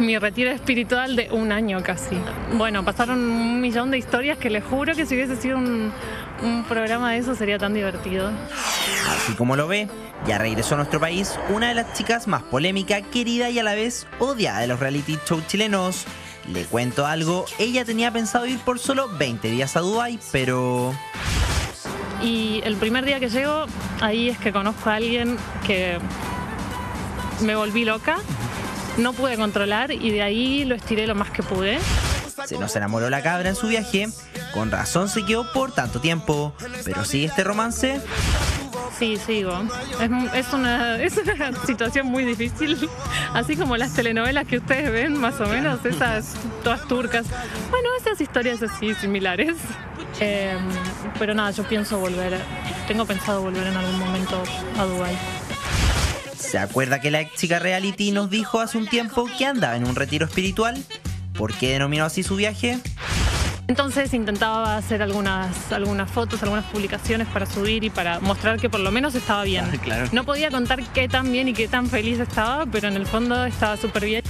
mi retiro espiritual de un año casi. Bueno, pasaron un millón de historias que les juro que si hubiese sido un, un programa de eso sería tan divertido. Así como lo ve, ya regresó a nuestro país una de las chicas más polémica, querida y a la vez odiada de los reality show chilenos. Le cuento algo, ella tenía pensado ir por solo 20 días a Dubai, pero Y el primer día que llego, ahí es que conozco a alguien que me volví loca, no pude controlar y de ahí lo estiré lo más que pude. se nos enamoró la cabra en su viaje. Con razón se quedó por tanto tiempo. Pero sigue este romance. Sí, sigo. Es, es una, es una situación muy difícil, así como las telenovelas que ustedes ven, más o menos, esas todas turcas. Bueno, esas historias así similares. Eh, pero nada, yo pienso volver, tengo pensado volver en algún momento a Dubái. ¿Se acuerda que la ex chica reality nos dijo hace un tiempo que andaba en un retiro espiritual? ¿Por qué denominó así su viaje? Entonces intentaba hacer algunas, algunas fotos, algunas publicaciones para subir y para mostrar que por lo menos estaba bien. Ah, claro. No podía contar qué tan bien y qué tan feliz estaba, pero en el fondo estaba súper bien.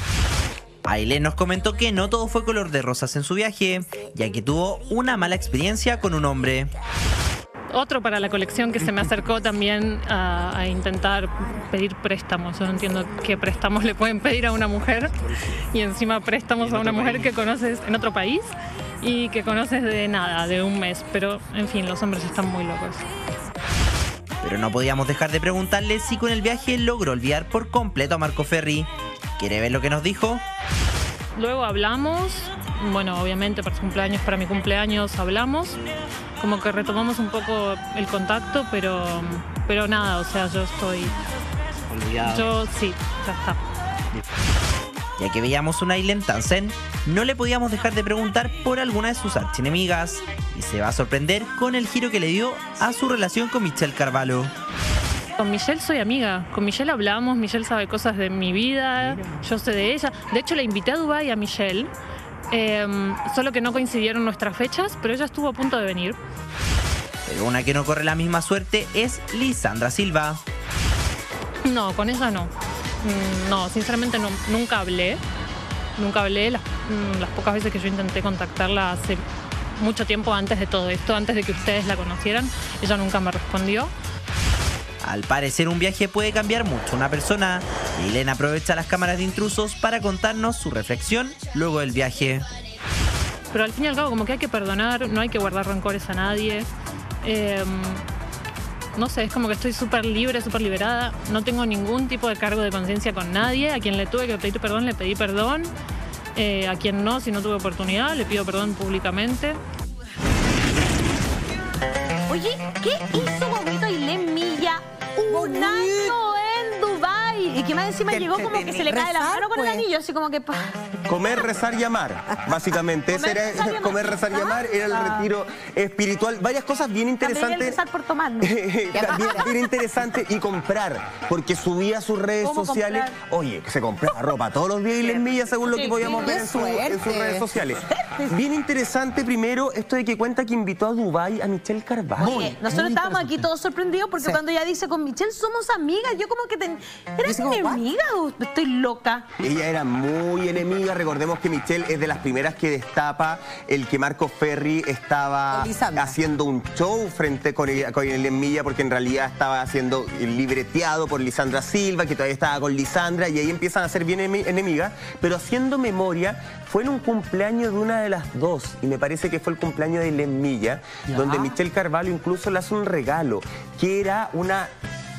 Ailén nos comentó que no todo fue color de rosas en su viaje, ya que tuvo una mala experiencia con un hombre. Otro para la colección que se me acercó también a, intentar pedir préstamos. Yo no entiendo qué préstamos le pueden pedir a una mujer y encima préstamos a una mujer que conoces en otro país y que conoces de nada, de un mes. Pero, en fin, los hombres están muy locos. Pero no podíamos dejar de preguntarle si con el viaje logró olvidar por completo a Marco Ferri. ¿Quiere ver lo que nos dijo? Luego hablamos, bueno, obviamente para su cumpleaños, para mi cumpleaños hablamos, como que retomamos un poco el contacto, pero, pero nada, o sea, yo estoy, Olvidado. yo sí, ya está. Ya que veíamos una Ailén tan zen, no le podíamos dejar de preguntar por alguna de sus archienemigas. Y se va a sorprender con el giro que le dio a su relación con Michelle Carvalho. Con Michelle soy amiga, con Michelle hablamos, Michelle sabe cosas de mi vida, yo sé de ella. De hecho, la invité a Dubái a Michelle, eh, solo que no coincidieron nuestras fechas, pero ella estuvo a punto de venir. Pero una que no corre la misma suerte es Lisandra Silva. No, con ella no. Mm, No, sinceramente no, nunca hablé. Nunca hablé. Las, mm, las pocas veces que yo intenté contactarla hace mucho tiempo antes de todo esto, antes de que ustedes la conocieran, ella nunca me respondió. Al parecer un viaje puede cambiar mucho a una persona. Y Elena aprovecha las cámaras de intrusos para contarnos su reflexión luego del viaje. Pero al fin y al cabo, como que hay que perdonar, no hay que guardar rencores a nadie. Eh, no sé, es como que estoy súper libre, súper liberada. No tengo ningún tipo de cargo de conciencia con nadie. A quien le tuve que pedir perdón, le pedí perdón. Eh, a quien no, si no tuve oportunidad, le pido perdón públicamente. Oye, ¿qué hizo Guaguito Ailén Milla un año en Dubai? Y que más encima llegó como que se le cae la mano con el pues. anillo, así como que... Comer, rezar y amar, básicamente. Ese Comer, era rezar y comer, rezar y amar, era el Ah. retiro espiritual. Varias cosas bien También interesantes. rezar por tomar. ¿no? bien, bien interesante y comprar, porque subía a sus redes ¿Cómo sociales. comprar? Oye, que se compraba ropa todos los días y les millas según lo que Sí, podíamos sí. ver en, su- en sus redes sociales. Bien interesante primero esto de que cuenta que invitó a Dubai a Michelle Carvalho. Oye, nosotros estábamos aquí todos sorprendidos porque Sí. cuando ella dice con Michelle somos amigas, yo como que ten... ¿eras O estoy loca? Ella era muy enemiga. Recordemos que Michelle es de las primeras que destapa el que Marco Ferri estaba haciendo un show frente con el, con el Milla, porque en realidad estaba siendo libreteado por Lisandra Silva, que todavía estaba con Lisandra, y ahí empiezan a ser bien emi- enemigas. Pero haciendo memoria, fue en un cumpleaños de una de las dos, y me parece que fue el cumpleaños de Len Milla, donde Michelle Carvalho incluso le hace un regalo, que era una.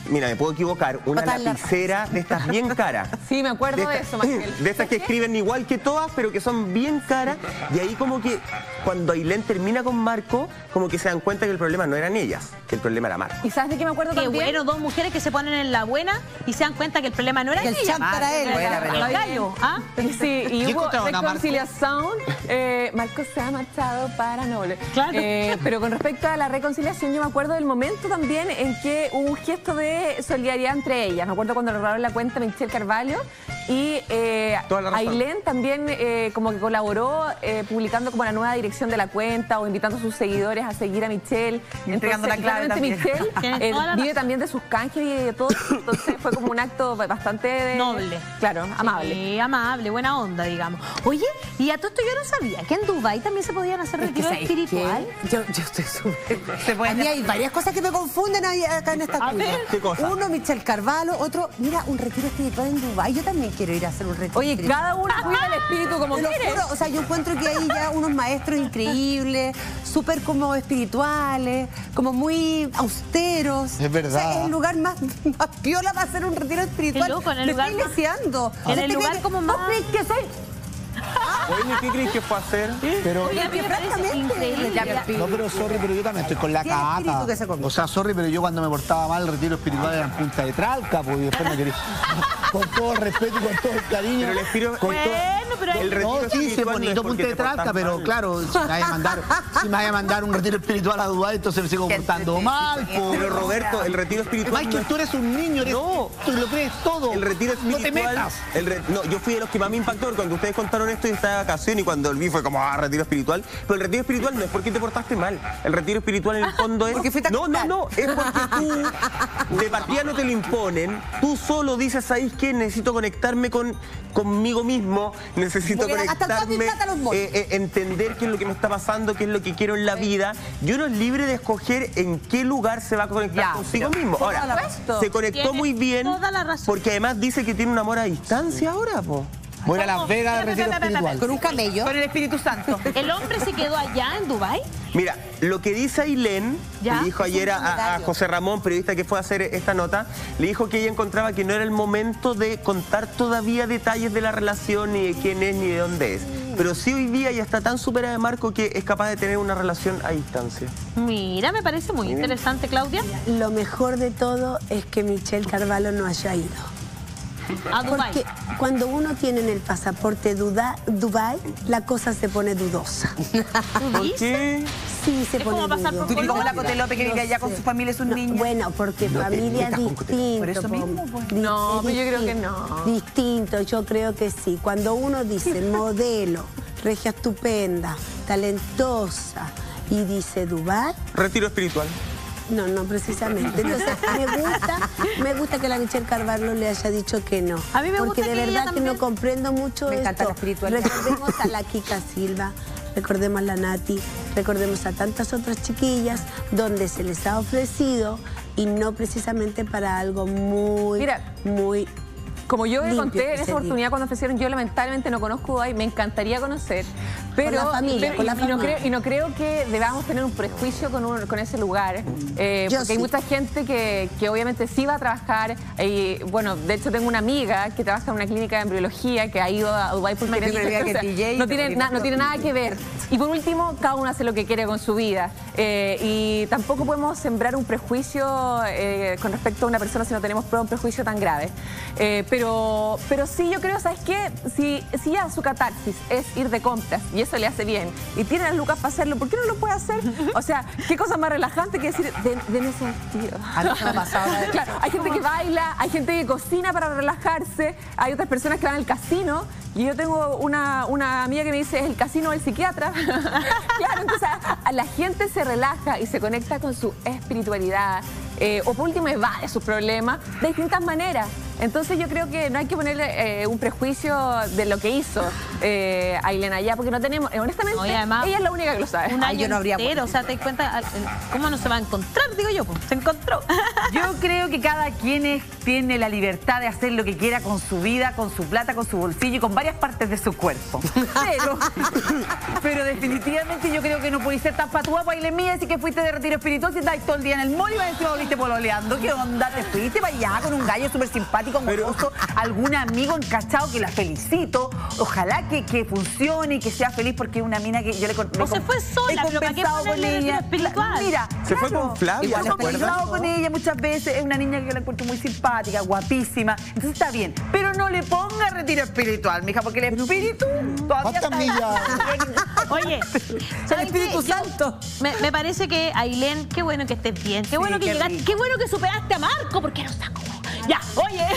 Mira, me puedo equivocar, una la- lapicera de estas bien caras. Sí, me acuerdo de, esta- eso, de estas que escriben igual que todas, pero que son bien caras. Y ahí como que cuando Ailén termina con Marco, como que se dan cuenta que el problema no eran ellas, que el problema era Marco. ¿Y sabes de qué me acuerdo Qué también? bueno, dos mujeres que se ponen en la buena y se dan cuenta que el problema no era Que el ella. champ era él. era Buena, el gallo, ¿ah? Sí, y hubo reconciliación. Eh, Marco se ha marchado para Noble. Claro. Eh, pero con respecto a la reconciliación, yo me acuerdo del momento también en que hubo un gesto de solidaridad entre ellas. Me acuerdo cuando le robaron la cuenta Michelle Carvalho Y eh. Ailén también eh, como que colaboró eh, publicando como la nueva dirección de la cuenta o invitando a sus seguidores a seguir a Michelle. Y entregando la clave claramente también. Michelle eh, vive también de sus canjes y de todo. Entonces fue como un acto bastante... de- Noble. Claro, amable. Sí, amable, buena onda, digamos. Oye, y a todo esto yo no sabía que en Dubái también se podían hacer Es que, retiros ¿sabes espirituales. qué? Yo, yo estoy súper... A mí hay varias cosas que me confunden ahí- acá en esta A cuña. ver. ¿Qué cosa? Uno, Michelle Carvalho. Otro, mira, un retiro espiritual en Dubái. Yo también quiero ir a hacer un retiro Oye, cada uno cuida el espíritu como Te lo quiere. juro, o sea, yo encuentro que hay ya unos maestros increíbles, súper como espirituales, como muy austeros. Es verdad. O sea, es el lugar más, más piola para hacer un retiro espiritual. Qué loco, en el Me lugar estoy más- en el lugar crees- como ¿Vos más- crees que soy? Oye, ¿qué crees que fue a hacer? Pero, Oye, parece francamente, ya, no, pero sorry, pero yo también estoy con la cata. O sea, sorry, pero yo cuando me portaba mal, el retiro espiritual era en Punta de Tralca, y después me quería. Con todo el respeto y con todo el cariño. Pero el espíritu- con todo- Bueno, pero El retiro No, sí, se no bonito porque Punta de Tralca, pero mal. claro, si me vaya a mandar, si me vaya a mandar un retiro espiritual a Dubái, entonces me sigo portando mal. Pero Roberto, el retiro espiritual no Michael, es tú eres un niño, eres, No. tú lo crees todo. El retiro No espiritual. te metas. el re- no, yo fui de los que más me impactó porque cuando ustedes contaron esto y estaba vacación y cuando volví fue como, ah, retiro espiritual. Pero el retiro espiritual no es porque te portaste mal. El retiro espiritual en el fondo es. Porque no, no, no. Es porque tú, de partida no te lo imponen. Tú solo dices, ¿sabes qué? Necesito conectarme con, conmigo mismo. Necesito mi conectarme. eh, eh, entender qué es lo que me está pasando, qué es lo que quiero en la vida. Y uno es libre de escoger en qué lugar se va a conectar Ya, consigo mismo. Ahora, se conectó muy bien. Porque además dice que tiene un amor a distancia ahora, po. Voy a Las Vegas de espiritual. Con un camello. Con el Espíritu Santo. ¿El hombre se quedó allá en Dubái? Mira, lo que dice Ailén, Ya. le dijo ayer a. José Ramón, periodista que fue a hacer esta nota, le dijo que ella encontraba que no era el momento de contar todavía detalles de la relación, ni de quién es, ni de dónde es. Pero sí hoy día ya está tan superada de Marco que es capaz de tener una relación a distancia. Mira, me parece muy interesante, Claudia. Lo mejor de todo es que Michelle Carvalho no haya ido. A Dubái. Porque cuando uno tiene en el pasaporte Duda- Dubai, la cosa se pone dudosa. ¿Por qué? Sí, se Es pone como pasar por dudosa. Tú como la Cotelope que vive allá con su familia y sus No, niños. Bueno, porque familia metas con distinto. Por eso mismo, pues. No, es pero yo creo que no. Distinto, yo creo que sí. Cuando uno dice modelo, regia estupenda, talentosa y dice Dubai, Retiro espiritual. No, no precisamente. Entonces, me gusta, me gusta que la Michelle Carvalho le haya dicho que no. A mí me porque gusta de que verdad que no comprendo mucho Me esto. la espiritualidad. Recordemos a la Kika Silva, recordemos a la Nati, recordemos a tantas otras chiquillas donde se les ha ofrecido y no precisamente para algo muy, Mira, muy Como yo Limpio, conté en esa oportunidad cuando ofrecieron, yo lamentablemente no conozco Dubái, me encantaría conocer. Pero, la familia, pero- con la y, y no familia. creo, y no creo que debamos tener un prejuicio con, un- con ese lugar, eh, porque hay mucha gente que, que obviamente sí va a trabajar. Y bueno, de hecho tengo una amiga que trabaja en una clínica de embriología que ha ido a Dubái porque Me quiere- creía que o sea, no, tiene, na- no tiene nada que ver. Y por último, cada uno hace lo que quiere con su vida. Eh, y tampoco podemos sembrar un prejuicio eh, con respecto a una persona si no tenemos prueba de un prejuicio tan grave. Pero, pero sí, yo creo, ¿sabes qué? Si, si ya su catarsis es ir de compras y eso le hace bien y tiene las lucas para hacerlo, ¿por qué no lo puede hacer? O sea, ¿qué cosa más relajante que decir, "Den- denme ese vestido? A mí me ha pasado. Claro, hay gente que baila, hay gente que cocina para relajarse, hay otras personas que van al casino. Y yo tengo una, una amiga que me dice, es el casino del psiquiatra. claro, entonces a- a la gente se relaja y se conecta con su espiritualidad. eh, o por último evade sus problemas de distintas maneras. Entonces yo creo que no hay que ponerle eh, un prejuicio de lo que hizo eh, Ailena allá, porque no tenemos, eh, honestamente, No, y además- ella es la única que lo sabe. Un Ay, año yo no habría entero, o sea, te das cuenta cómo no se va a encontrar, digo yo, pues, se encontró. Yo creo que cada quien es- tiene la libertad de hacer lo que quiera con su vida, con su plata, con su bolsillo y con varias partes de su cuerpo. Pero, pero definitivamente yo creo que no podéis ser tan patúa para irle mía, así que fuiste de retiro espiritual, si estáis todo el día en el mall y vas encima volviste pololeando. ¿Qué onda? Te fuiste para allá con un gallo súper simpático, amoroso, algún amigo encachado que la felicito. Ojalá que, que funcione y que sea feliz porque es una mina que yo le O se fue sola, he pero ¿para qué conversado ponerle con retiro ella. espiritual? Mira, Se fue con Flavia, Igual ¿te he acuerdas? con ella muchas veces, es una niña que yo la encuentro muy simpática, guapísima. Entonces está bien, pero no le ponga retiro espiritual, mija, porque el espíritu todavía ¿Cuántas está... millas? Oye, El ¿sabes Espíritu qué? Yo- Santo. Me, me parece que, Ailén, qué bueno que estés bien, qué bueno que qué llegaste, rico. qué bueno que superaste a Marco, porque no está como... Ya, oye,